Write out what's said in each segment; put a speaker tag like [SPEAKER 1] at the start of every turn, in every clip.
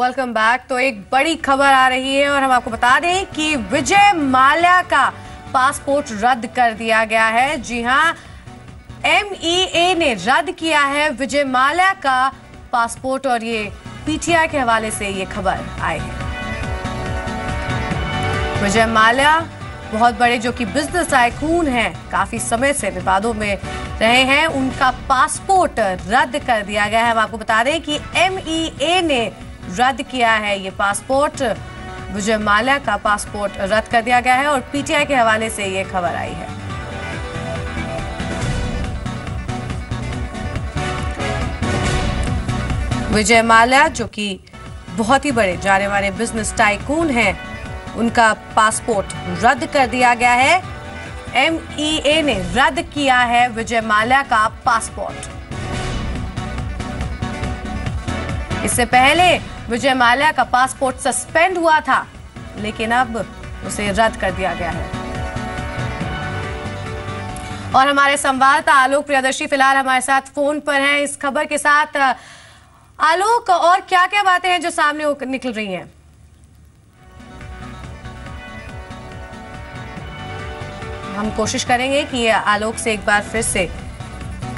[SPEAKER 1] Welcome back तो एक बड़ी खबर आ रही है और हम आपको बता दें कि विजय माल्या का पासपोर्ट रद्द कर दिया गया है। जी हाँ एमईए ने रद्द किया है विजय माल्या का पासपोर्ट और ये पीटीआई के हवाले से ये खबर आई है। विजय माल्या बहुत बड़े जो कि बिज़नेस टाइकून हैं, काफ़ी समय से विवादों में रहे हैं। उनका पासपोर्ट रद्द कर दिया गया है। हम आपको बता दें कि एमईए ने रद्द किया है ये पासपोर्ट। विजय माल्या का पासपोर्ट रद्द कर दिया गया है और पीटीआई के हवाले से ये खबर आई है। विजय माल्या जो कि बहुत ही बड़े जाने माने बिज़नेस टाइकून हैं, उनका पासपोर्ट रद्द कर दिया गया है। एमईए ने रद्द किया है विजय माल्या का पासपोर्ट। इससे पहले विजय माल्या का पासपोर्ट सस्पेंड हुआ था, लेकिन अब उसे रद्द कर दिया गया है। और हमारे संवाददाता आलोक प्रियदर्शी फ़िलहाल हमारे साथ फ़ोन पर हैं। इस खबर के साथ, आलोक, और क्या क्या बातें हैं जो सामने निकल रही हैं? हम कोशिश करेंगे कि आलोक से एक बार फिर से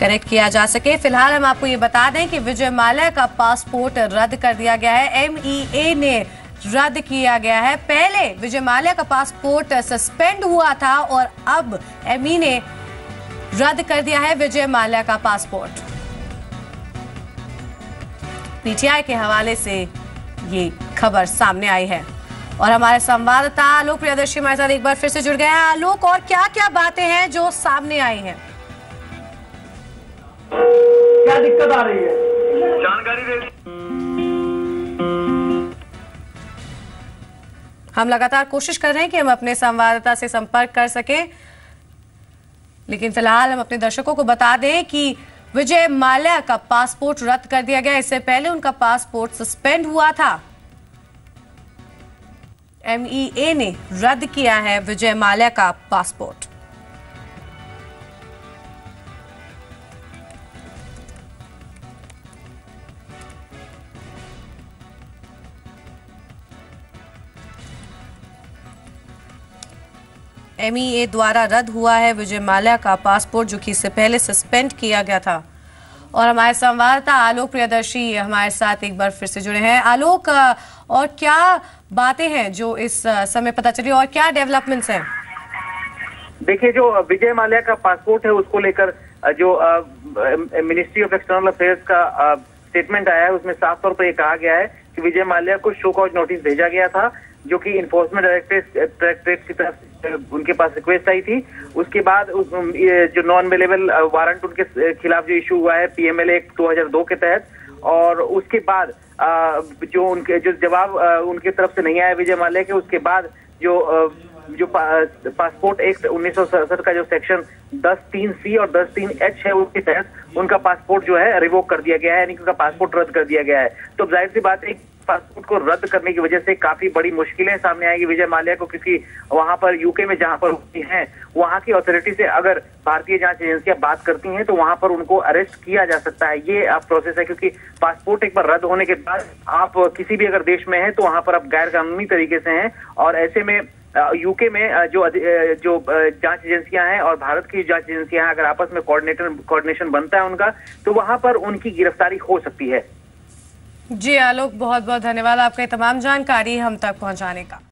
[SPEAKER 1] कनेक्ट किया जा सके। फ़िलहाल हम आपको ये बता दें कि विजय माल्या का पासपोर्ट रद्द कर दिया गया है। एमईए ने रद्द किया गया है। पहले विजय माल्या का पासपोर्ट सस्पेंड हुआ था और अब एमई ने रद्द कर दिया है विजय माल्या का पासपोर्ट। पीटीआई के हवाले से ये खबर सामने आई है। और हमारे संवाददाता आलोक प्रियदर्शी हमारे साथ एक बार फिर से जुड़ गए हैं। आलोक, और क्या क्या बातें हैं जो सामने आई हैं?
[SPEAKER 2] क्या दिक्कत आ रही है?
[SPEAKER 3] जानकारी दे
[SPEAKER 1] हम लगातार कोशिश कर रहे हैं कि हम अपने संवाददाता से संपर्क कर सकें लेकिन फ़िलहाल हम अपने दर्शकों को बता दें कि विजय माल्या का पासपोर्ट रद्द कर दिया गया। इससे पहले उनका पासपोर्ट सस्पेंड हुआ था। एमईए ने रद्द किया है विजय माल्या का पासपोर्ट। एमईए द्वारा रद्द हुआ है विजय माल्या का पासपोर्ट, जो कि इससे पहले सस्पेंड किया गया था। और हमारे संवाददाता आलोक प्रियदर्शी हमारे साथ एक बार फिर से जुड़े हैं। आलोक, और क्या बातें हैं जो इस समय पता चली और क्या डेवलपमेंट्स हैं?
[SPEAKER 3] देखिए, जो विजय माल्या का पासपोर्ट है, उसको लेकर जो मिनिस्ट्री ऑफ़ एक्सटर्नल अफेयर्स का स्टेटमेंट आया है, उसमें साफ़ तौर पर यह कहा गया है कि विजय माल्या को शो कॉज नोटिस भेजा गया था, जो कि इन्फोर्समेंट डायरेक्टरेट की तरफ़ उनके पास रिक्वेस्ट आई थी, उसके बाद, उस- जो नॉन अवेलेबल वारंट उनके खिलाफ जो इशू हुआ है पीएमएल एक्ट 2002 के तहत, और उसके बाद जो उनके, जो जवाब उनके तरफ़ से नहीं आया विजय माल्या के, उसके बाद जो जो पा- पासपोर्ट एक्ट उन्नीस सौ सड़सठ का जो सेक्शन 10 तीन सी और 10 तीन एच है, उसके तहत उनका पासपोर्ट जो है रिवोक कर दिया गया है, यानी कि उनका पासपोर्ट रद्द कर दिया गया है। तो ज़ाहिर सी बात है पासपोर्ट को रद्द करने की वजह से काफ़ी बड़ी मुश्किलें सामने आएगी। विजय माल्या को क्योंकि वहाँ पर यूके में जहाँ पर होती हैं, वहाँ की अथॉरिटी से अगर भारतीय जाँच एजेंसियाँ बात करती हैं तो वहाँ पर उनको अरेस्ट किया जा सकता है। ये अब प्रोसेस है, क्योंकि पासपोर्ट एक बार रद्द होने के बाद आप किसी भी अगर देश में हैं तो वहाँ पर आप गैर कानूनी तरीके से हैं। और ऐसे में यूके में जो जो जाँच एजेंसियाँ हैं और भारत की जाँच एजेंसियाँ हैं, अगर आपस में कोऑर्डिनेटर कोऑर्डिनेशन बनता है उनका तो वहाँ पर उनकी गिरफ्तारी हो सकती है।
[SPEAKER 1] जी आलोक बहुत बहुत धन्यवाद आपका तमाम जानकारी हम तक पहुँचाने का।